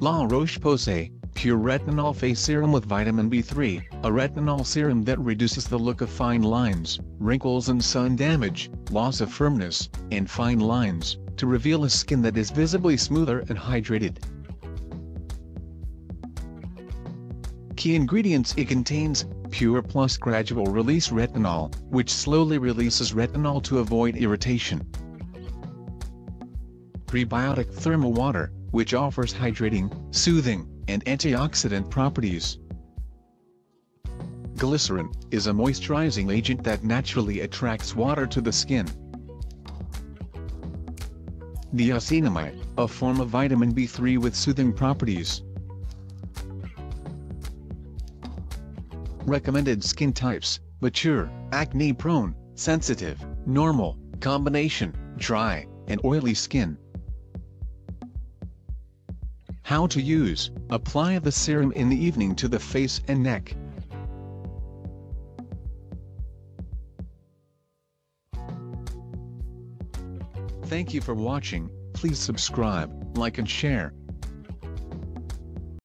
La Roche-Posay, Pure Retinol Face Serum with Vitamin B3, a retinol serum that reduces the look of fine lines, wrinkles and sun damage, loss of firmness, and fine lines, to reveal a skin that is visibly smoother and hydrated. Key ingredients It contains, Pure Plus Gradual Release Retinol, which slowly releases retinol to avoid irritation. Prebiotic Thermal Water, which offers hydrating, soothing, and antioxidant properties. Glycerin is a moisturizing agent that naturally attracts water to the skin. Niacinamide, a form of vitamin B3 with soothing properties. Recommended skin types, mature, acne-prone, sensitive, normal, combination, dry, and oily skin. How to use, apply the serum in the evening to the face and neck. Thank you for watching, please subscribe, like and share.